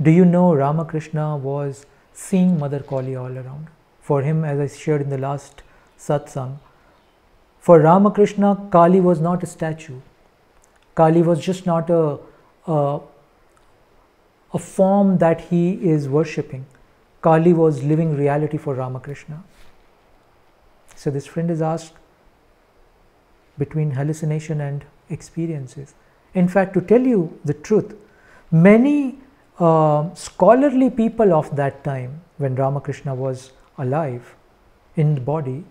Do you know Ramakrishna was seeing Mother Kali all around? For him, as I shared in the last satsang, for Ramakrishna, Kali was not a statue. Kali was just not a, a, a form that he is worshipping. Kali was living reality for Ramakrishna. So this friend is asked between hallucination and experiences. In fact, to tell you the truth, many uh, scholarly people of that time, when Ramakrishna was alive in the body,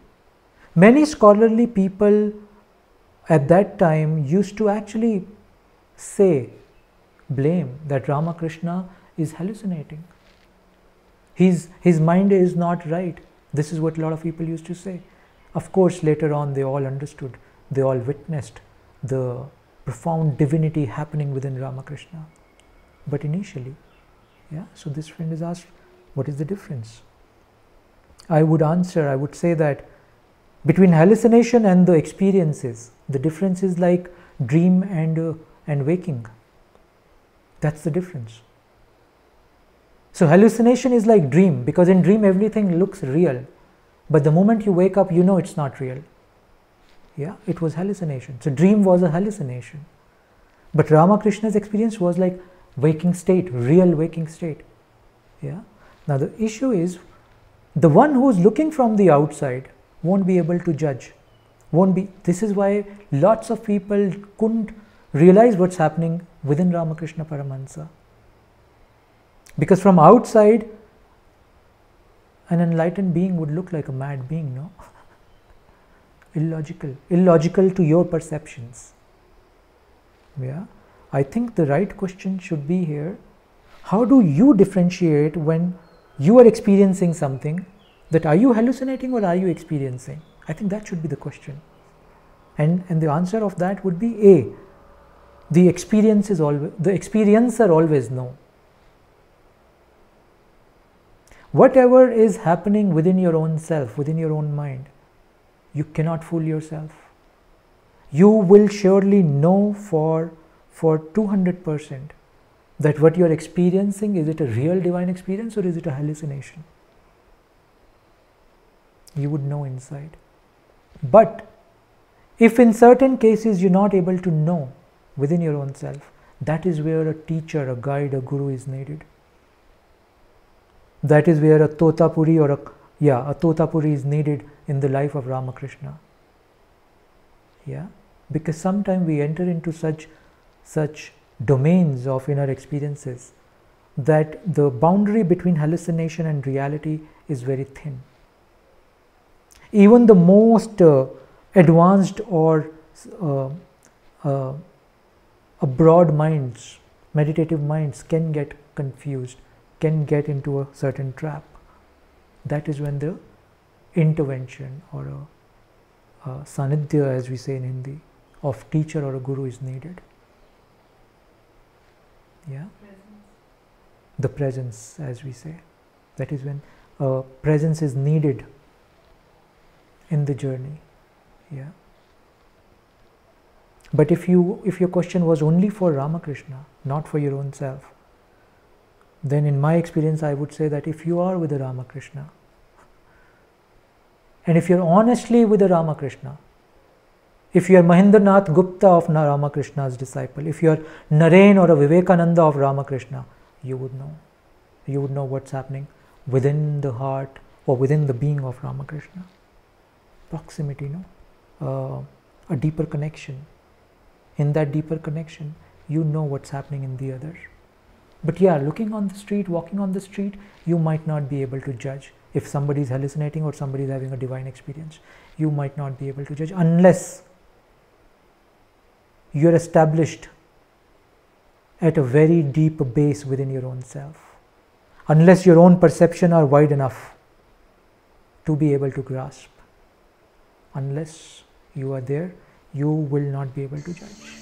many scholarly people at that time used to actually say, blame that Ramakrishna is hallucinating. His, his mind is not right. This is what a lot of people used to say. Of course, later on, they all understood, they all witnessed the profound divinity happening within Ramakrishna. But initially, yeah, so this friend is asked, what is the difference? I would answer, I would say that between hallucination and the experiences, the difference is like dream and, uh, and waking. That's the difference. So hallucination is like dream because in dream everything looks real. But the moment you wake up, you know it's not real. Yeah, it was hallucination. So dream was a hallucination. But Ramakrishna's experience was like waking state, real waking state. Yeah. Now the issue is the one who's looking from the outside won't be able to judge. Won't be this is why lots of people couldn't realize what's happening within Ramakrishna Paramahansa. Because from outside an enlightened being would look like a mad being, no? illogical, illogical to your perceptions. Yeah, I think the right question should be here how do you differentiate when you are experiencing something that are you hallucinating or are you experiencing? I think that should be the question. And, and the answer of that would be A. The experience is always the experiencer always know Whatever is happening within your own self, within your own mind, you cannot fool yourself. You will surely know for, for 200% that what you're experiencing is it a real divine experience or is it a hallucination? You would know inside. But if in certain cases you're not able to know within your own self, that is where a teacher, a guide, a guru is needed. That is where a Totapuri or a yeah, a Totapuri is needed in the life of Ramakrishna. Yeah, because sometimes we enter into such such domains of inner experiences that the boundary between hallucination and reality is very thin. Even the most uh, advanced or uh, uh, broad minds, meditative minds, can get confused can get into a certain trap. That is when the intervention or a, a sanidhya, as we say in Hindi, of teacher or a guru is needed. Yeah? Presence. The presence, as we say. That is when a presence is needed in the journey. Yeah. But if you if your question was only for Ramakrishna, not for your own self, then in my experience I would say that if you are with the Ramakrishna and if you're honestly with the Ramakrishna, if you are Mahendranath Gupta of Ramakrishna's disciple, if you are Naren or a Vivekananda of Ramakrishna, you would know. You would know what's happening within the heart or within the being of Ramakrishna. Proximity, no? Uh, a deeper connection. In that deeper connection, you know what's happening in the other. But yeah, looking on the street, walking on the street, you might not be able to judge if somebody is hallucinating or somebody is having a divine experience. You might not be able to judge unless you're established at a very deep base within your own self. Unless your own perception are wide enough to be able to grasp. Unless you are there, you will not be able to judge.